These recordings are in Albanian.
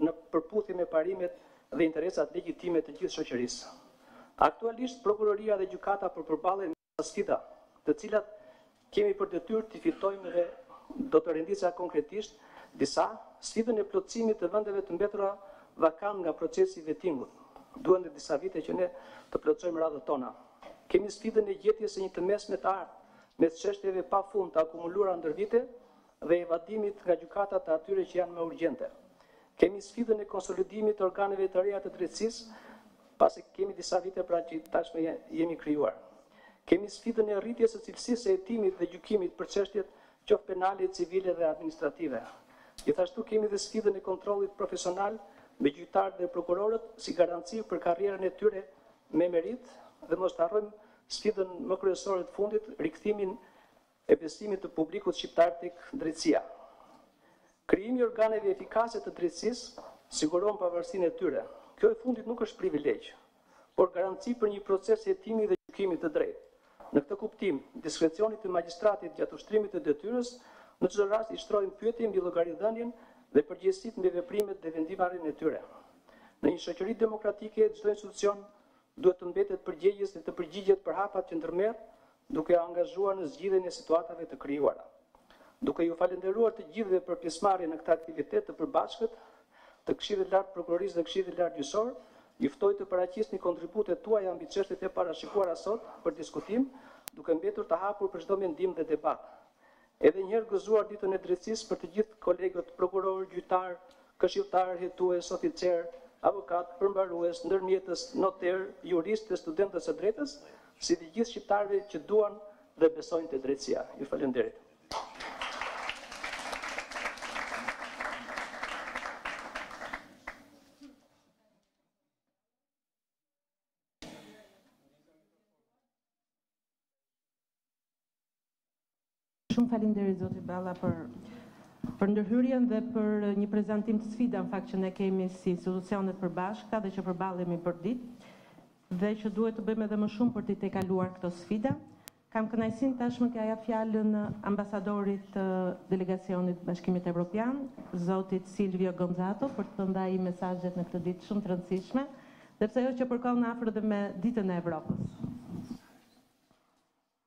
në përputhje me parimet dhe interesat legjitime të gjithë shoqërisë. Aktualisht prokuroria dhe gjykata po përballen me disa sfida, të cilat kemi për detyrë t'i fitojmë dhe do të rendisa konkretisht disa, sfidën e plotësimit të vendeve të mbetura vakant nga procesi i Vettingut. Duhen dhe disa vite që ne të plotësojmë radhët tona. Kemi sfidën e gjetjes së një të mesme të artë mes çështjeve pa fund të akumuluara ndër vite, dhe evadimit nga gjykatat të atyre që janë më urgjente. Kemi sfidën e konsolidimit të organeve të reja të drejtësisë, pasi kemi disa vite pra që tashmë jemi krijuar. Kemi sfidën e rritjes së cilësisë së hetimit dhe gjykimit për çështjet qoftë penale, civile dhe administrative. Gjithashtu kemi dhe sfidën e kontrollit profesional mbi gjyqtarët dhe prokurorët si garanci për karrierën e tyre me meritë dhe mos të harrojmë sfidën më kryesore të fundit, rikthimin e besimit të publikut shqiptar tek drejtësia. Krijimi i organeve efikase të drejtësisë siguron pavarësinë e tyre. Kjo e fundit nuk është privilegj, por garanci për një proces hetimi dhe gjykimi të drejtë. Në këtë kuptim, diskrecionit të magjistratit gjatë ushtrimit të detyrës në çdo rast i shtrohen pyetje mbi llogaridhënien dhe përgjegjësitë mbi veprimet dhe vendimmarrjen e tyre. Në një shoqëri demokratike, çdo institucion duhet të mbetet përgjegjës dhe të përgjigjet për hapat që ndërmerr duke u angazhuar në zgjidhjen e situatave të krijuara. Duke ju falënderuar të gjithëve për pjesëmarrjen në këtë aktivitet të përbashkët të Këshillit të Lartë të Prokurorisë dhe Këshillit të Lartë Gjyqësor, ju ftoj të paraqisni kontributet tuaja mbi çështjet e parashikuara sot për diskutim, duke mbetur të hapur për çdo mendim dhe debat. Edhe një herë gëzuar ditën e drejtësisë për të gjithë kolegët prokurorë, gjyqtarë, këshilltarë, hetues, oficerë, avokatë, përmbarues, ndërmjetës, noterë, juristë dhe studentët e së drejtës, si dhe gjithë shqiptarëve që duan dhe besojnë te drejtësia. Ju faleminderit. Shumë faleminderit zoti Balla për për ndërhyrjen dhe për një prezantim të sfidave në fakt që ne kemi si institucione të përbashkëta dhe që përballemi përditë dhe që duhet të bëjmë edhe më shumë për t'i tejkaluar këto sfida. Kam kënaqësinë tashmë t'ia jap fjalën ambasadorit të delegacionit të Bashkimit Evropian, zotit Silvio Gonzato, për të ndarë mesazhet në këtë ditë shumë të rëndësishme, edhe pse jo që përkon afër dhe me ditën e Evropës.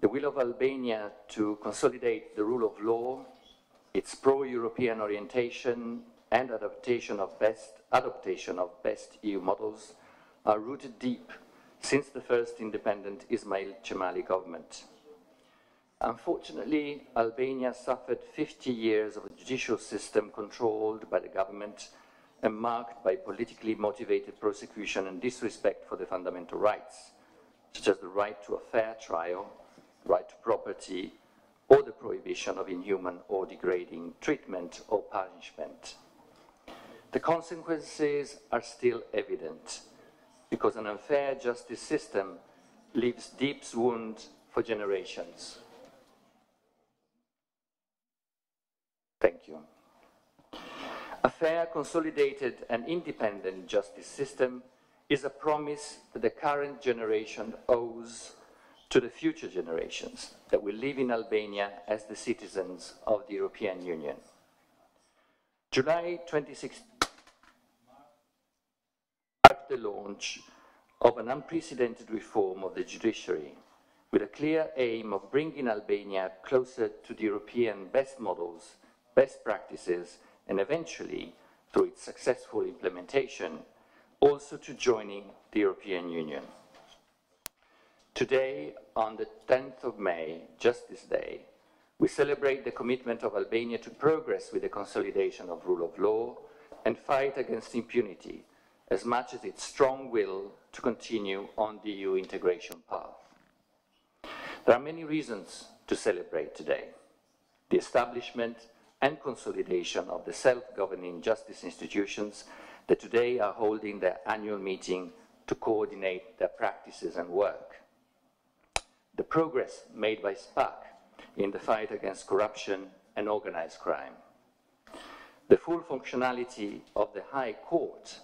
The will of Albania to consolidate the rule of law its pro-European orientation and adaptation of best, adaptation of best EU models are rooted deep since the first independent Ismail chamali government. Unfortunately, Albania suffered 50 years of a judicial system controlled by the government and marked by politically motivated prosecution and disrespect for the fundamental rights, such as the right to a fair trial, right to property, or the prohibition of inhuman or degrading treatment or punishment. The consequences are still evident, because an unfair justice system leaves deep wounds for generations. Thank you. A fair, consolidated, and independent justice system is a promise that the current generation owes to the future generations that will live in Albania as the citizens of the European Union. July 2016, marked the launch of an unprecedented reform of the judiciary with a clear aim of bringing Albania closer to the European best models, best practices, and eventually, through its successful implementation, also to joining the European Union. Today, on the 10th of May, just this day, we celebrate the commitment of Albania to progress with the consolidation of rule of law and fight against impunity, as much as its strong will to continue on the EU integration path. There are many reasons to celebrate today. The establishment and consolidation of the self-governing justice institutions that today are holding their annual meeting to coordinate their practices and work the progress made by SPAC in the fight against corruption and organized crime. The full functionality of the High Court,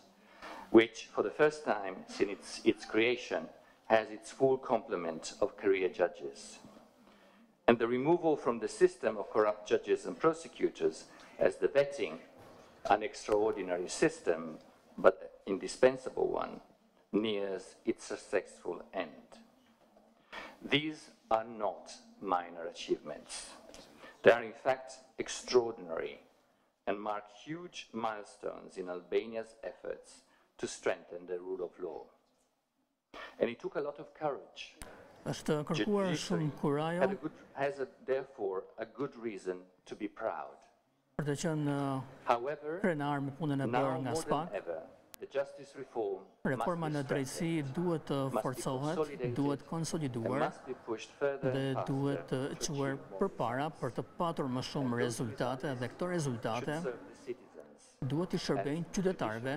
which for the first time since its, its creation has its full complement of career judges. And the removal from the system of corrupt judges and prosecutors as the vetting, an extraordinary system, but indispensable one, nears its successful end. These are not minor achievements. They are in fact extraordinary and mark huge milestones in Albania's efforts to strengthen the rule of law. And it took a lot of courage. Është kërkuar shumë kurajo. Good, has a, therefore a good reason to be proud. Për të qenë krenarë me punën e bërë nga SPAK, reforma në drejtësi duhet të forcohet, duhet konsoliduar dhe duhet të çuar përpara për të patur më shumë rezultate dhe këto rezultate duhet t'i shërbejnë qytetarëve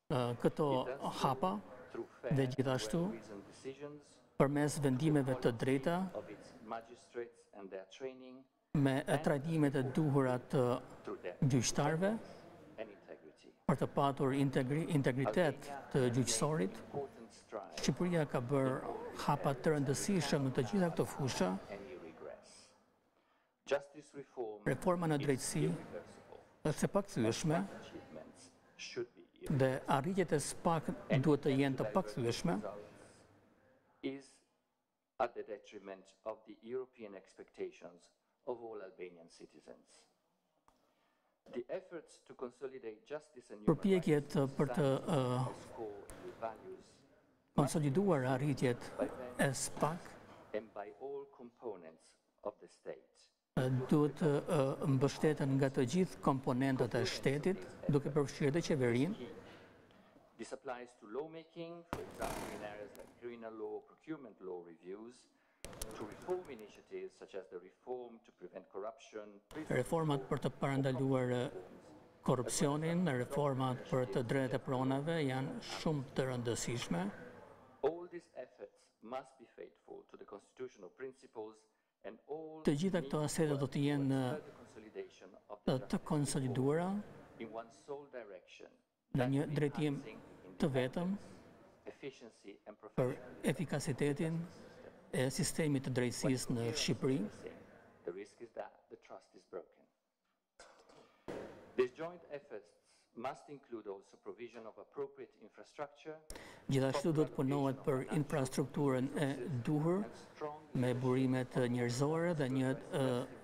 këto hapa dhe gjithashtu përmes vendimeve të drejta me trajnimet e duhura të gjyqtarëve për të patur integritet të gjyqësorit, Shqipëria ka bërë hapa të rëndësishëm në të gjitha këto fusha Reforma në drejtësi është e pakthyeshme dhe arritjet e spak duhet të jenë të pakthyeshme, përpjekjet për të konsoliduar arritjet e spak of the state. Duhet të mbështeten nga të gjithë komponentët e shtetit, duke përfshirë dhe qeverinë. This applies to lawmaking, for example in areas like criminal law or procurement law reviews, to reform initiatives such as the reform to prevent corruption, reformat për të parandaluar korrupsionin, reformat për të drejtën e pronave janë shumë të rëndësishme. All these efforts must be faithful to the constitutional principles and all Të gjitha këto aspekte do të jenë të konsoliduara në një drejtim të vetëm për efikasitetin e sistemit të drejtësisë në Shqipëri. These joint efforts must include also provision of appropriate infrastructure, Gjithashtu do të punohet për infrastrukturën e duhur me burimet njerëzore dhe një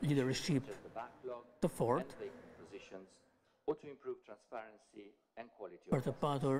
lidership të fortë për të patur